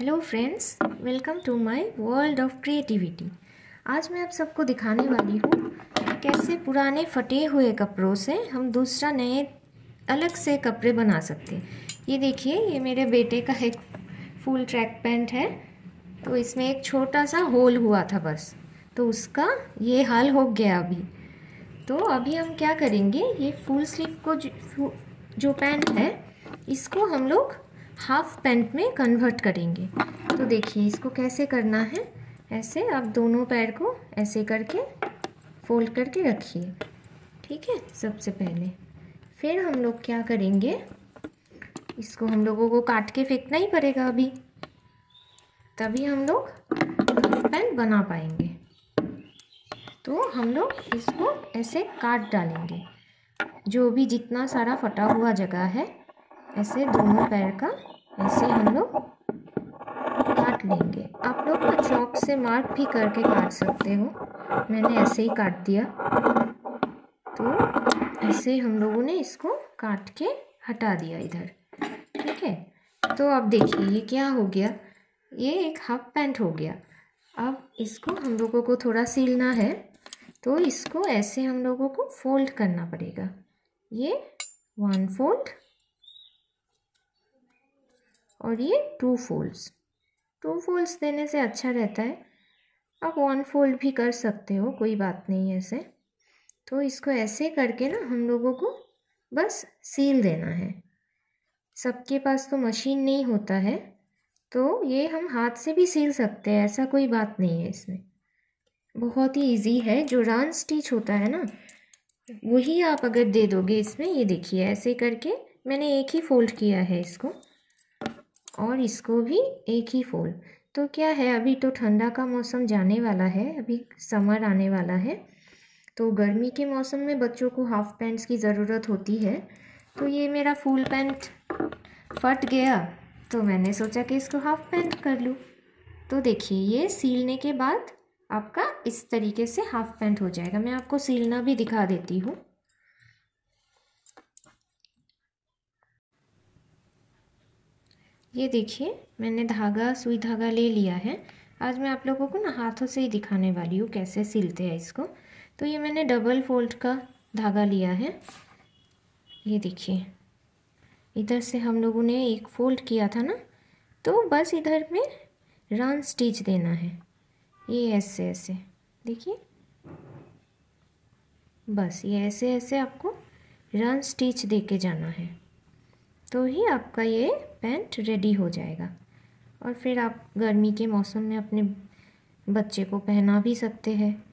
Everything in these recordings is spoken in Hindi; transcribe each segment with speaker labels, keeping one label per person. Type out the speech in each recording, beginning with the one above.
Speaker 1: Hello friends welcome to my world of creativity आज मैं आप सबको दिखाने वाली हूँ कैसे पुराने फटे हुए कपड़ों से हम दूसरा नए अलग से कपड़े बना सकते हैं। ये देखिए ये मेरे बेटे का एक फुल ट्रैक पैंट है। तो इसमें एक छोटा सा होल हुआ था बस। तो उसका ये हाल हो गया अभी। तो अभी हम क्या करेंगे ये फुल स्लीव को जो, जो पैंट है इसको हम लोग हाफ़ पैंट में कन्वर्ट करेंगे। तो देखिए, इसको कैसे करना है? ऐसे आप दोनों पैर को ऐसे करके फोल्ड करके रखिए। ठीक है? सबसे पहले। फिर हम लोग क्या करेंगे? इसको हम लोगों को काट के फेंकना ही पड़ेगा अभी। तभी हम लोग पैंट बना पाएँगे। तो हम लोग इसको ऐसे काट डालेंगे। जो भी जितना सारा फटा हुआ जगह है, ऐसे दोनों पैर का ऐसे हम लोग काट लेंगे। आप लोग ना चौक से मार्क भी करके काट सकते हो। मैंने ऐसे ही काट दिया। तो ऐसे हम लोगों ने इसको काट के हटा दिया इधर। ठीक है? तो अब देखिए, ये क्या हो गया? ये एक हाफ़ पैंट हो गया। अब इसको हम लोगों को थोड़ा सिलना है। तो इसको ऐसे हम लोगों को फोल्ड करना पड़ेगा। ये वन फोल्ड और ये टू फोल्ड्स टू फोल्ड्स देने से अच्छा रहता है। आप वन फोल्ड भी कर सकते हो, कोई बात नहीं ऐसे। तो इसको ऐसे करके ना हम लोगों को बस सील देना है। सबके पास तो मशीन नहीं होता है तो ये हम हाथ से भी सील सकते हैं, ऐसा कोई बात नहीं है इसमें। बहुत ही इजी है, जो रान स्टिच होता है ना, वही आप अगर दे दोगे इसमें, ये देखिए ऐसे करके मैंने एक ही फोल्ड किया है इसको। और इसको भी एक ही फोल्ड तो क्या है, अभी तो ठंडा का मौसम जाने वाला है, अभी समर आने वाला है। तो गर्मी के मौसम में बच्चों को हाफ़ पैंट्स की ज़रूरत होती है। तो ये मेरा फुल पैंट फट गया। तो मैंने सोचा कि इसको हाफ़ पैंट कर लूँ। तो देखिए, ये सीलने के बाद आपका इस तरीके से हाफ़ पैंट हो जाएगा। मैं आपको सीलना भी दिखा देती हूँ। ये देखिए, मैंने धागा, सुई धागा ले लिया है। आज मैं आप लोगों को ना हाथों से ही दिखाने वाली हूँ कैसे सिलते हैं इसको। तो ये मैंने डबल फोल्ड का धागा लिया है। ये देखिए, इधर से हम लोगों ने एक फोल्ड किया था ना तो बस इधर में रन स्टिच देना है। ये ऐसे ऐसे, देखिए। बस ये ऐसे ऐसे आपको रन स्टिच दे के जाना है। तो ही आपका ये पैंट रेडी हो जाएगा। और फिर आप गर्मी के मौसम में अपने बच्चे को पहना भी सकते हैं।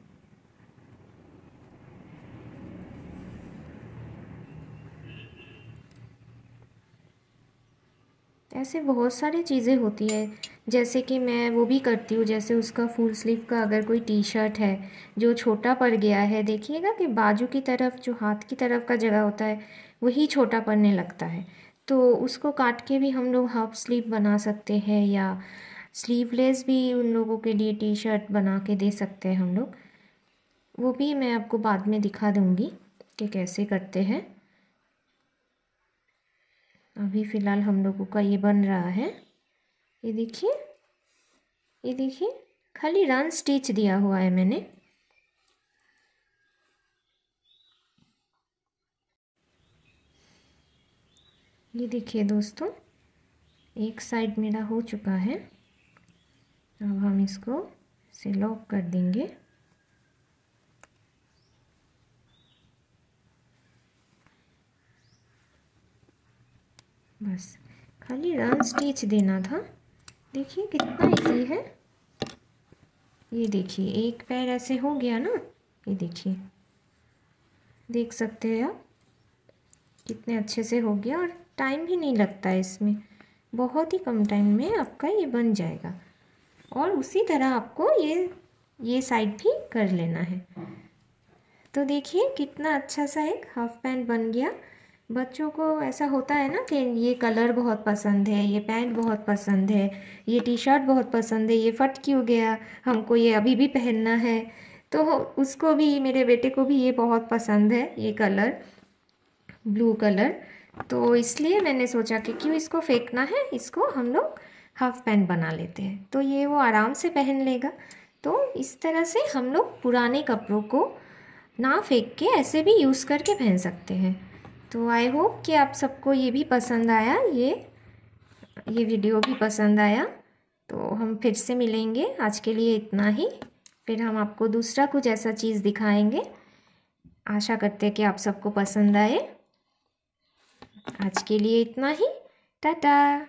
Speaker 1: ऐसे बहुत सारी चीज़ें होती है। जैसे कि मैं वो भी करती हूँ, जैसे उसका फुल स्लीव का अगर कोई टी शर्ट है, जो छोटा पड़ गया है, देखिएगा कि बाजू की तरफ़, जो हाथ की तरफ़ का जगह होता है, वही छोटा पड़ने लगता है। तो उसको काट के भी हम लोग हाफ़ स्लीव बना सकते हैं या स्लीवलेस भी उन लोगों के लिए टी शर्ट बना के दे सकते हैं हम लोग। वो भी मैं आपको बाद में दिखा दूँगी कि कैसे करते हैं। अभी फ़िलहाल हम लोगों का ये बन रहा है। ये देखिए ये देखिए, खाली रन स्टिच दिया हुआ है मैंने। ये देखिए दोस्तों, एक साइड मेरा हो चुका है। अब हम इसको से लॉक कर देंगे। बस, खाली रन स्टिच देना था। देखिए कितना इजी है। ये देखिए, एक पैर ऐसे हो गया ना, ये देखिए। देख सकते हैं आप, कितने अच्छे से हो गया और टाइम भी नहीं लगता है इसमें। बहुत ही कम टाइम में आपका ये बन जाएगा। और उसी तरह आपको ये ये साइड भी कर लेना है। तो देखिए कितना अच्छा सा एक हाफ़ पैंट बन गया। बच्चों को ऐसा होता है ना कि ये कलर बहुत पसंद है, ये पैंट बहुत पसंद है, ये टी शर्ट बहुत पसंद है, ये फट क्यों गया, हमको ये अभी भी पहनना है। तो उसको भी, मेरे बेटे को भी ये बहुत पसंद है, ये कलर ब्लू कलर तो इसलिए मैंने सोचा कि क्यों इसको फेंकना है? इसको हम लोग हाफ़ पैंट बना लेते हैं। तो ये वो आराम से पहन लेगा। तो इस तरह से हम लोग पुराने कपड़ों को ना फेंक के ऐसे भी यूज़ करके पहन सकते हैं। तो आई होप कि आप सबको ये भी पसंद आया, ये ये वीडियो भी पसंद आया। तो हम फिर से मिलेंगे। आज के लिए इतना ही। फिर हम आपको दूसरा कुछ ऐसा चीज़ दिखाएँगे। आशा करते हैं कि आप सबको पसंद आए। आज के लिए इतना ही। टाटा।